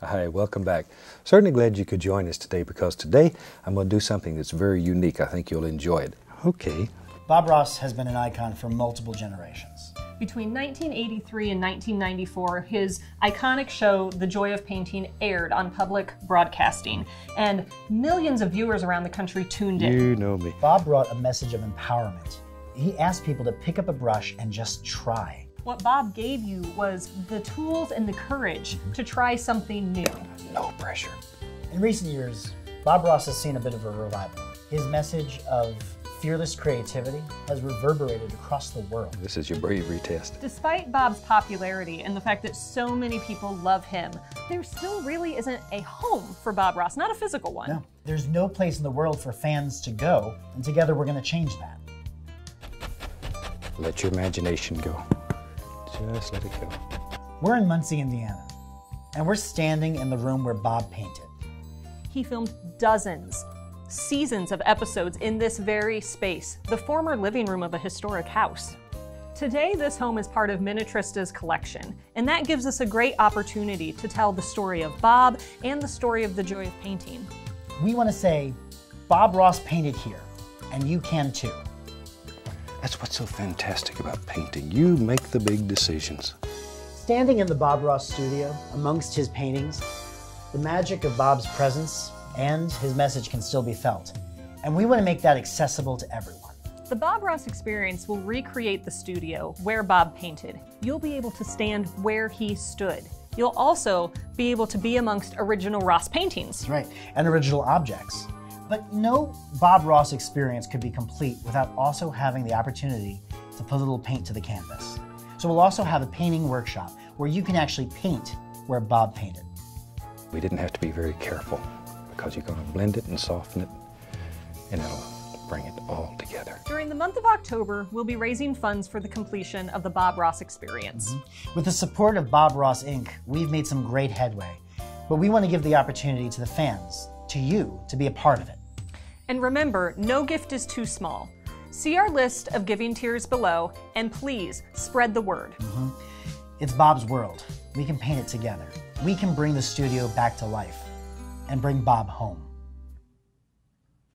Hi, welcome back. Certainly glad you could join us today because today I'm going to do something that's very unique. I think you'll enjoy it. Okay. Bob Ross has been an icon for multiple generations. Between 1983 and 1994, his iconic show, The Joy of Painting, aired on public broadcasting, and millions of viewers around the country tuned in. You know me. Bob brought a message of empowerment. He asked people to pick up a brush and just try. What Bob gave you was the tools and the courage mm-hmm. to try something new. No pressure. In recent years, Bob Ross has seen a bit of a revival. His message of fearless creativity has reverberated across the world. This is your bravery test. Despite Bob's popularity and the fact that so many people love him, there still really isn't a home for Bob Ross, not a physical one. No, there's no place in the world for fans to go, and together we're going to change that. Let your imagination go. Just let it go. We're in Muncie, Indiana, and we're standing in the room where Bob painted. He filmed dozens, seasons of episodes in this very space, the former living room of a historic house. Today, this home is part of Minnetrista's collection, and that gives us a great opportunity to tell the story of Bob and the story of the joy of painting. We want to say, Bob Ross painted here, and you can too. That's what's so fantastic about painting. You make the big decisions. Standing in the Bob Ross studio, amongst his paintings, the magic of Bob's presence and his message can still be felt. And we want to make that accessible to everyone. The Bob Ross experience will recreate the studio where Bob painted. You'll be able to stand where he stood. You'll also be able to be amongst original Ross paintings. That's right, and original objects. But no Bob Ross experience could be complete without also having the opportunity to put a little paint to the canvas. So we'll also have a painting workshop where you can actually paint where Bob painted. We didn't have to be very careful because you're going to blend it and soften it, and it'll bring it all together. During the month of October, we'll be raising funds for the completion of the Bob Ross experience. Mm-hmm. With the support of Bob Ross Inc., we've made some great headway. But we want to give the opportunity to the fans, to you, to be a part of it. And remember, no gift is too small. See our list of giving tiers below, and please spread the word. Mm-hmm. It's Bob's world. We can paint it together. We can bring the studio back to life and bring Bob home.